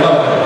Love.